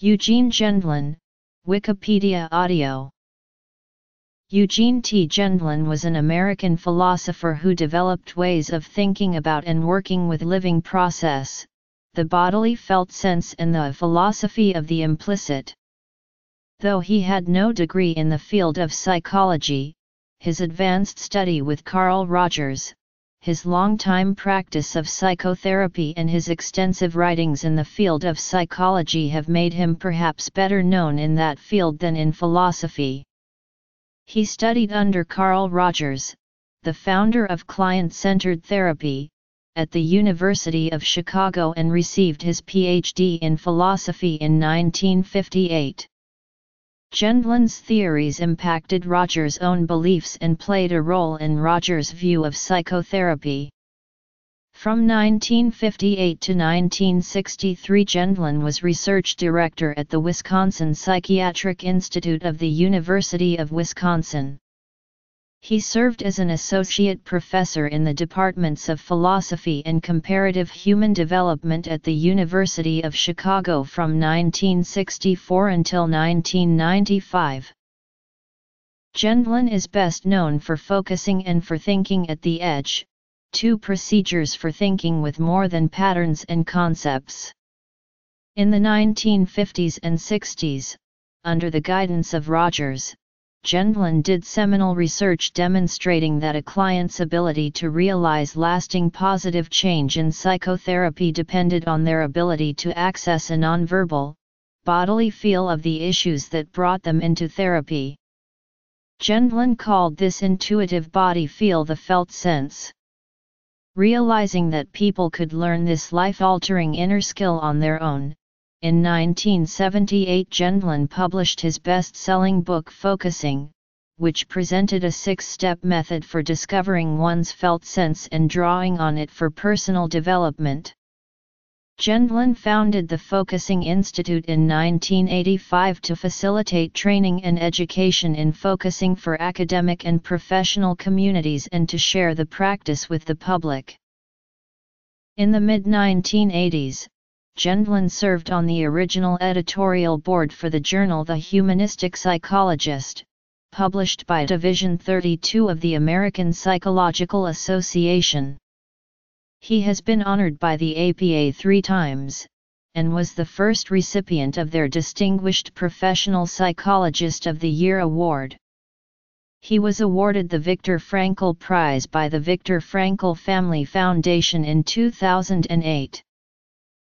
Eugene Gendlin, Wikipedia Audio Eugene T. Gendlin was an American philosopher who developed ways of thinking about and working with living process, the bodily felt sense and the philosophy of the implicit. Though he had no degree in the field of psychology, his advanced study with Carl Rogers, his long-time practice of psychotherapy and his extensive writings in the field of psychology have made him perhaps better known in that field than in philosophy. He studied under Carl Rogers, the founder of client-centered therapy, at the University of Chicago and received his PhD in philosophy in 1958. Gendlin's theories impacted Rogers' own beliefs and played a role in Rogers' view of psychotherapy. From 1958 to 1963 Gendlin was research director at the Wisconsin Psychiatric Institute of the University of Wisconsin. He served as an associate professor in the departments of philosophy and comparative human development at the University of Chicago from 1964 until 1995. Gendlin is best known for focusing and for thinking at the edge, two procedures for thinking with more than patterns and concepts. In the 1950s and 60s, under the guidance of Rogers, Gendlin did seminal research demonstrating that a client's ability to realize lasting positive change in psychotherapy depended on their ability to access a nonverbal, bodily feel of the issues that brought them into therapy. Gendlin called this intuitive body feel the felt sense. Realizing that people could learn this life-altering inner skill on their own, in 1978 Gendlin published his best-selling book Focusing, which presented a six-step method for discovering one's felt sense and drawing on it for personal development. Gendlin founded the Focusing Institute in 1985 to facilitate training and education in focusing for academic and professional communities and to share the practice with the public. In the mid-1980s, Gendlin served on the original editorial board for the journal The Humanistic Psychologist, published by Division 32 of the American Psychological Association. He has been honored by the APA three times, and was the first recipient of their Distinguished Professional Psychologist of the Year award. He was awarded the Viktor Frankl Prize by the Viktor Frankl Family Foundation in 2008.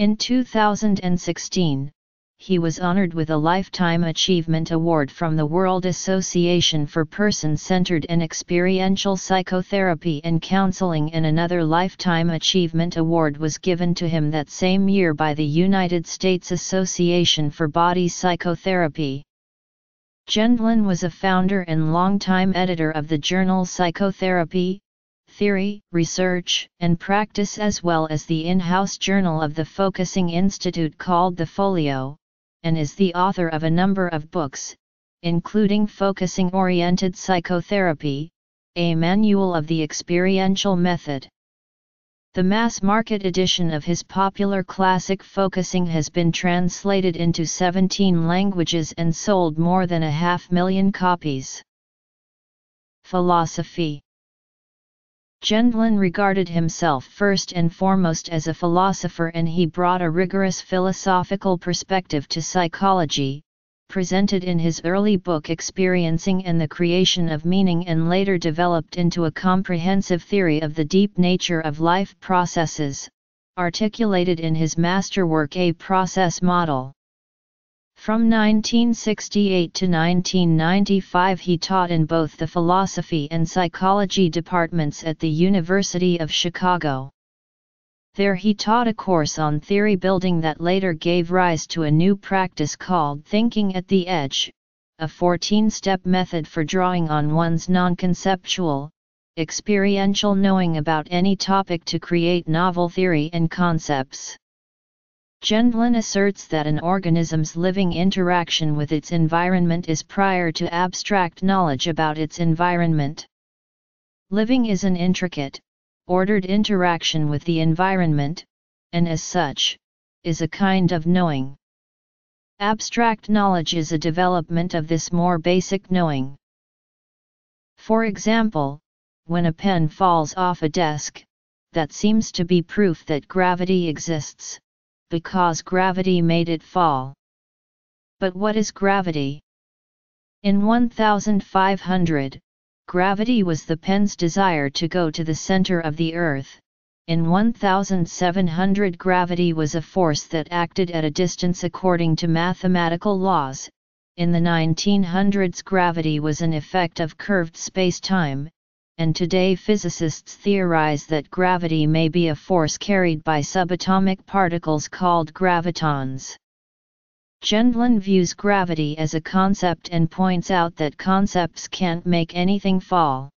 In 2016, he was honored with a Lifetime Achievement Award from the World Association for Person-Centered and Experiential Psychotherapy and Counseling and another Lifetime Achievement Award was given to him that same year by the United States Association for Body Psychotherapy. Gendlin was a founder and longtime editor of the journal Psychotherapy, Theory, Research, and Practice as well as the in-house journal of the Focusing Institute called The Folio, and is the author of a number of books, including Focusing-Oriented Psychotherapy, a manual of the experiential method. The mass-market edition of his popular classic Focusing has been translated into 17 languages and sold more than a half million copies. Philosophy Gendlin regarded himself first and foremost as a philosopher and he brought a rigorous philosophical perspective to psychology, presented in his early book Experiencing and the Creation of Meaning and later developed into a comprehensive theory of the deep nature of life processes, articulated in his masterwork A Process Model. From 1968 to 1995 he taught in both the philosophy and psychology departments at the University of Chicago. There he taught a course on theory building that later gave rise to a new practice called Thinking at the Edge, a 14-step method for drawing on one's non-conceptual, experiential knowing about any topic to create novel theory and concepts. Gendlin asserts that an organism's living interaction with its environment is prior to abstract knowledge about its environment. Living is an intricate, ordered interaction with the environment, and as such, is a kind of knowing. Abstract knowledge is a development of this more basic knowing. For example, when a pen falls off a desk, that seems to be proof that gravity exists, because gravity made it fall. But what is gravity? In 1500, gravity was the pen's desire to go to the center of the earth. In 1700 gravity was a force that acted at a distance according to mathematical laws. In the 1900s gravity was an effect of curved space-time, and today physicists theorize that gravity may be a force carried by subatomic particles called gravitons. Gendlin views gravity as a concept and points out that concepts can't make anything fall.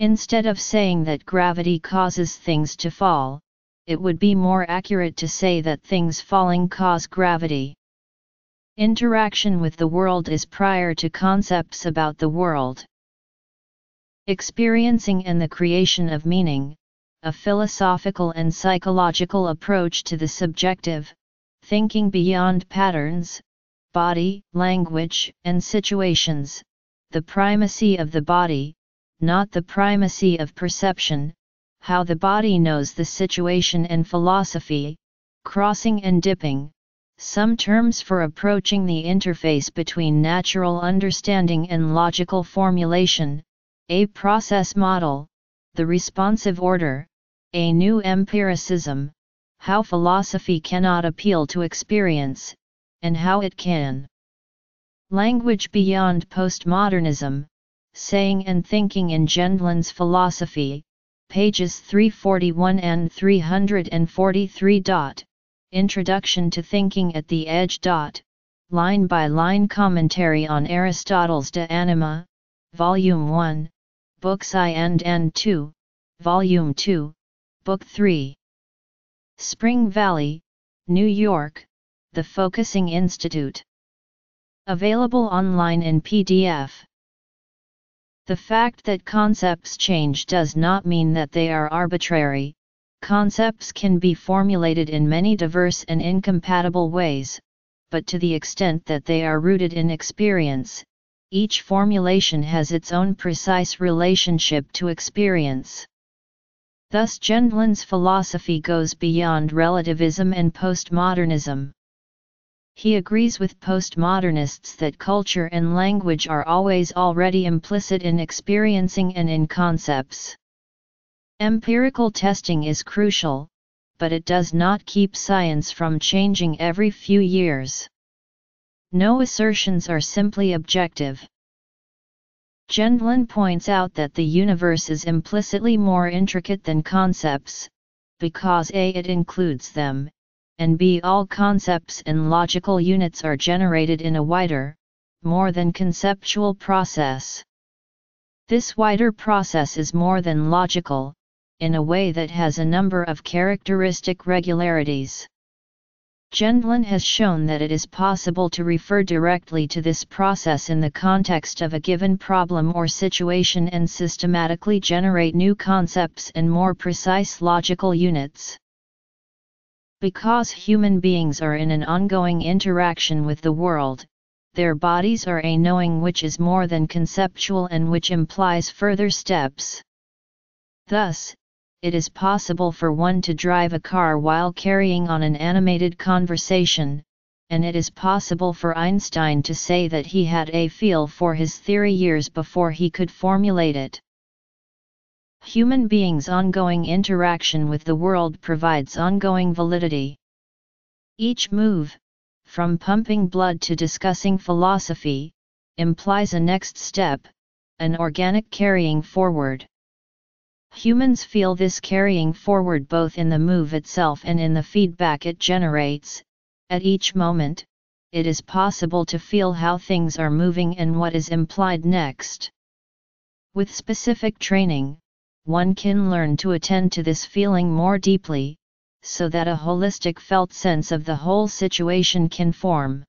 Instead of saying that gravity causes things to fall, it would be more accurate to say that things falling cause gravity. Interaction with the world is prior to concepts about the world. Experiencing and the creation of meaning, a philosophical and psychological approach to the subjective, thinking beyond patterns, body, language, and situations, the primacy of the body, not the primacy of perception, how the body knows the situation and philosophy, crossing and dipping, some terms for approaching the interface between natural understanding and logical formulation, a process model, the responsive order, a new empiricism, how philosophy cannot appeal to experience, and how it can. Language beyond postmodernism, saying and thinking in Gendlin's philosophy, pages 341 and 343. Dot, Introduction to Thinking at the Edge. Dot, Line by line commentary on Aristotle's De Anima, Volume 1, Books I and N2, Volume 2, Book 3. Spring Valley, New York, The Focusing Institute. Available online in PDF. The fact that concepts change does not mean that they are arbitrary, concepts can be formulated in many diverse and incompatible ways, but to the extent that they are rooted in experience, each formulation has its own precise relationship to experience. Thus Gendlin's philosophy goes beyond relativism and postmodernism. He agrees with postmodernists that culture and language are always already implicit in experiencing and in concepts. Empirical testing is crucial, but it does not keep science from changing every few years. No assertions are simply objective. Gendlin points out that the universe is implicitly more intricate than concepts, because a. it includes them, and b. all concepts and logical units are generated in a wider, more than conceptual process. This wider process is more than logical, in a way that has a number of characteristic regularities. Gendlin has shown that it is possible to refer directly to this process in the context of a given problem or situation and systematically generate new concepts and more precise logical units. Because human beings are in an ongoing interaction with the world, their bodies are a knowing which is more than conceptual and which implies further steps. Thus, it is possible for one to drive a car while carrying on an animated conversation, and it is possible for Einstein to say that he had a feel for his theory years before he could formulate it. Human beings' ongoing interaction with the world provides ongoing validity. Each move, from pumping blood to discussing philosophy, implies a next step, an organic carrying forward. Humans feel this carrying forward both in the move itself and in the feedback it generates. At each moment, it is possible to feel how things are moving and what is implied next. With specific training, one can learn to attend to this feeling more deeply, so that a holistic felt sense of the whole situation can form.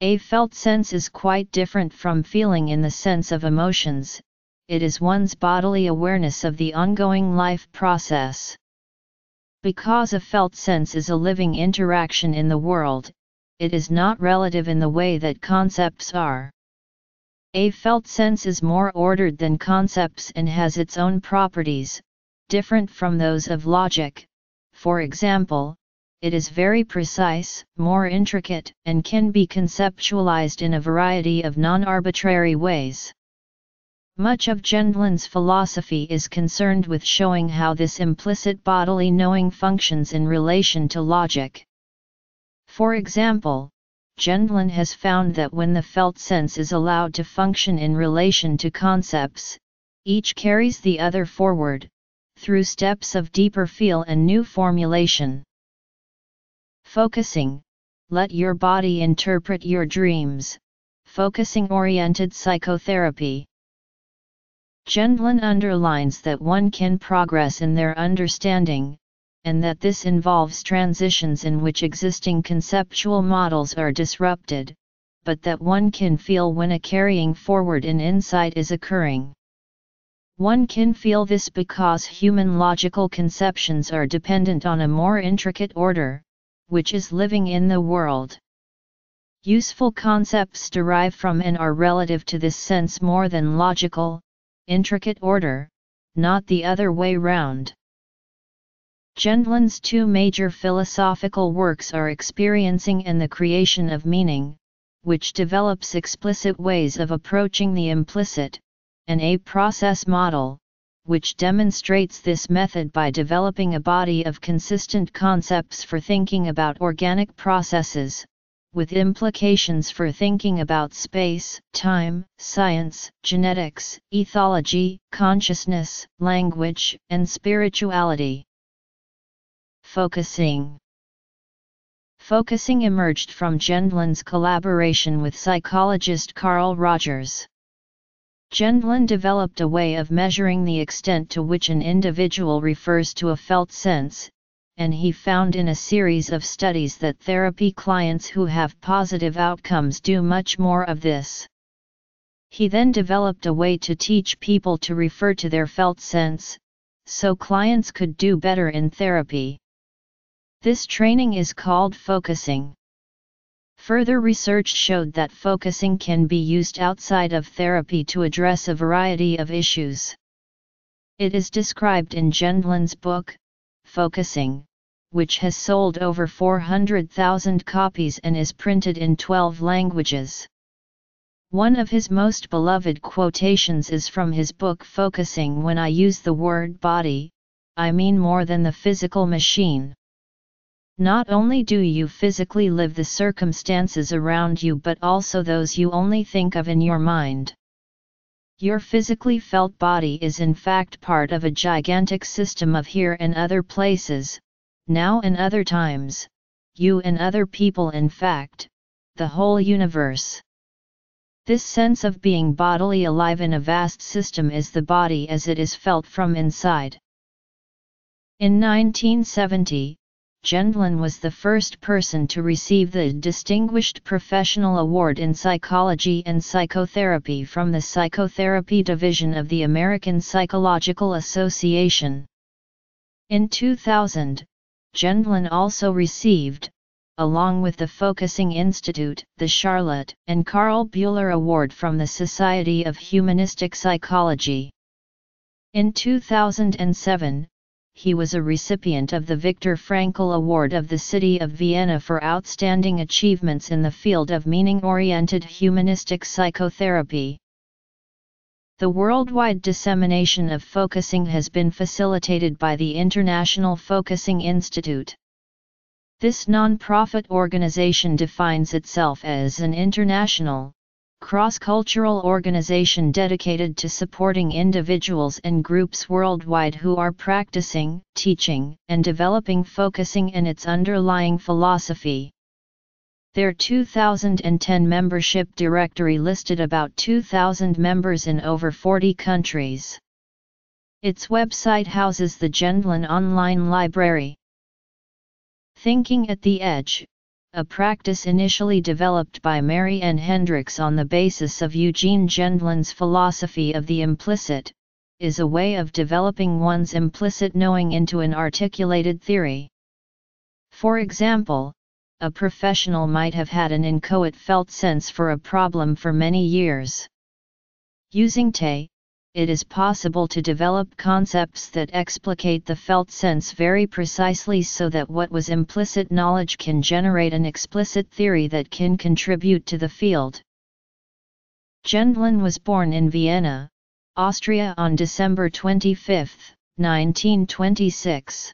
A felt sense is quite different from feeling in the sense of emotions, it is one's bodily awareness of the ongoing life process. Because a felt sense is a living interaction in the world, it is not relative in the way that concepts are. A felt sense is more ordered than concepts and has its own properties, different from those of logic, for example, it is very precise, more intricate, and can be conceptualized in a variety of non-arbitrary ways. Much of Gendlin's philosophy is concerned with showing how this implicit bodily knowing functions in relation to logic. For example, Gendlin has found that when the felt sense is allowed to function in relation to concepts, each carries the other forward, through steps of deeper feel and new formulation. Focusing, let your body interpret your dreams, focusing oriented psychotherapy. Gendlin underlines that one can progress in their understanding, and that this involves transitions in which existing conceptual models are disrupted, but that one can feel when a carrying forward in insight is occurring. One can feel this because human logical conceptions are dependent on a more intricate order, which is living in the world. Useful concepts derive from and are relative to this sense more than logical, intricate order, not the other way round. Gendlin's two major philosophical works are Experiencing and the Creation of Meaning, which develops explicit ways of approaching the implicit, and a process model, which demonstrates this method by developing a body of consistent concepts for thinking about organic processes, with implications for thinking about space, time, science, genetics, ethology, consciousness, language, and spirituality. Focusing Focusing emerged from Gendlin's collaboration with psychologist Carl Rogers. Gendlin developed a way of measuring the extent to which an individual refers to a felt sense, and he found in a series of studies that therapy clients who have positive outcomes do much more of this. He then developed a way to teach people to refer to their felt sense, so clients could do better in therapy. This training is called focusing. Further research showed that focusing can be used outside of therapy to address a variety of issues. It is described in Gendlin's book, Focusing, which has sold over 400,000 copies and is printed in 12 languages. One of his most beloved quotations is from his book Focusing When I use the word body, I mean more than the physical machine. Not only do you physically live the circumstances around you but also those you only think of in your mind. Your physically felt body is in fact part of a gigantic system of here and other places, now and other times, you and other people in fact, the whole universe. This sense of being bodily alive in a vast system is the body as it is felt from inside. In 1970, Gendlin was the first person to receive the Distinguished Professional Award in Psychology and Psychotherapy from the Psychotherapy Division of the American Psychological Association. In 2000, Gendlin also received, along with the Focusing Institute, the Charlotte and Karl Bühler Award from the Society of Humanistic Psychology. In 2007, he was a recipient of the Viktor Frankl Award of the City of Vienna for outstanding achievements in the field of meaning-oriented humanistic psychotherapy. The worldwide dissemination of focusing has been facilitated by the International Focusing Institute. This non-profit organization defines itself as an international, cross-cultural organization dedicated to supporting individuals and groups worldwide who are practicing, teaching, and developing focusing and its underlying philosophy. Their 2010 membership directory listed about 2,000 members in over 40 countries. Its website houses the Gendlin Online Library. Thinking at the Edge, a practice initially developed by Mary Ann Hendricks on the basis of Eugene Gendlin's philosophy of the implicit, is a way of developing one's implicit knowing into an articulated theory. For example, a professional might have had an inchoate felt sense for a problem for many years. Using TE, it is possible to develop concepts that explicate the felt sense very precisely so that what was implicit knowledge can generate an explicit theory that can contribute to the field. Gendlin was born in Vienna, Austria on December 25, 1926.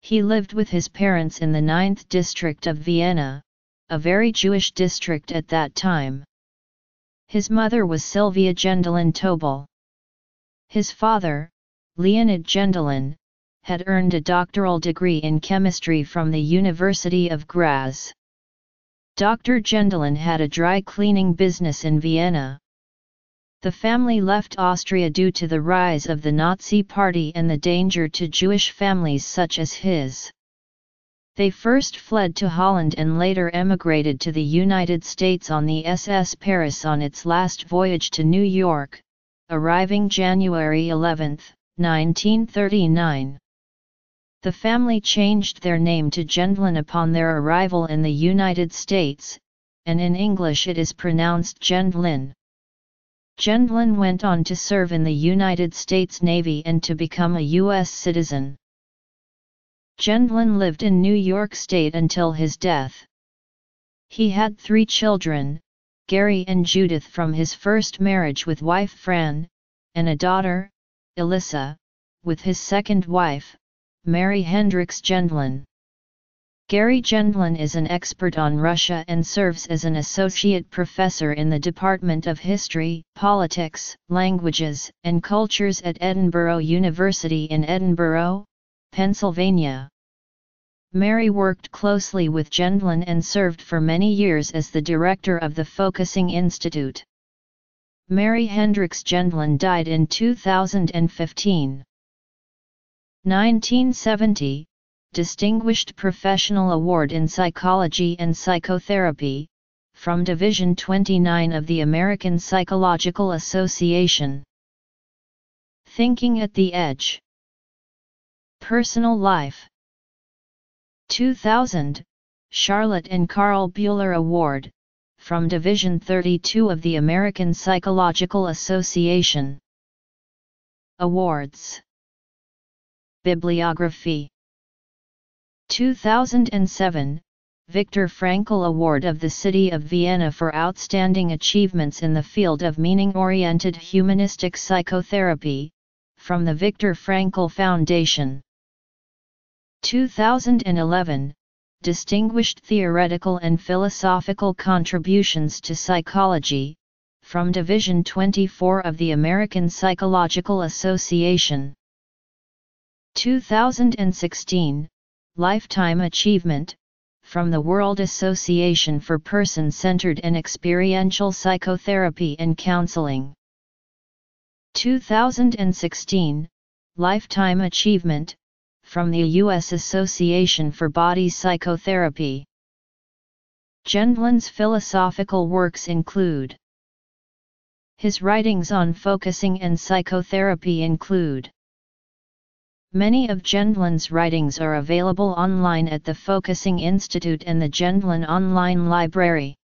He lived with his parents in the 9th district of Vienna, a very Jewish district at that time. His mother was Sylvia Gendelin Tobel. His father, Leonid Gendelin, had earned a doctoral degree in chemistry from the University of Graz. Dr. Gendelin had a dry cleaning business in Vienna. The family left Austria due to the rise of the Nazi Party and the danger to Jewish families such as his. They first fled to Holland and later emigrated to the United States on the SS Paris on its last voyage to New York, arriving January 11, 1939. The family changed their name to Gendlin upon their arrival in the United States, and in English it is pronounced Gendlin. Gendlin went on to serve in the United States Navy and to become a U.S. citizen. Gendlin lived in New York State until his death. He had three children, Gary and Judith from his first marriage with wife Fran, and a daughter, Elissa, with his second wife, Mary Hendricks Gendlin. Gary Gendlin is an expert on Russia and serves as an associate professor in the Department of History, Politics, Languages, and Cultures at Edinboro University in Edinboro, Pennsylvania. Mary worked closely with Gendlin and served for many years as the director of the Focusing Institute. Mary Hendricks Gendlin died in 2015. 1970 Distinguished Professional Award in Psychology and Psychotherapy, from Division 29 of the American Psychological Association. Thinking at the Edge Personal Life 2000, Charlotte and Karl Bühler Award, from Division 32 of the American Psychological Association. Awards Bibliography 2007 Viktor Frankl Award of the City of Vienna for Outstanding Achievements in the Field of Meaning-Oriented Humanistic Psychotherapy, from the Viktor Frankl Foundation. 2011 Distinguished Theoretical and Philosophical Contributions to Psychology, from Division 24 of the American Psychological Association. 2016 Lifetime Achievement, from the World Association for Person-Centered and Experiential Psychotherapy and Counseling. 2016, Lifetime Achievement, from the U.S. Association for Body Psychotherapy. Gendlin's philosophical works include His writings on focusing and psychotherapy include Many of Gendlin's writings are available online at the Focusing Institute and the Gendlin Online Library.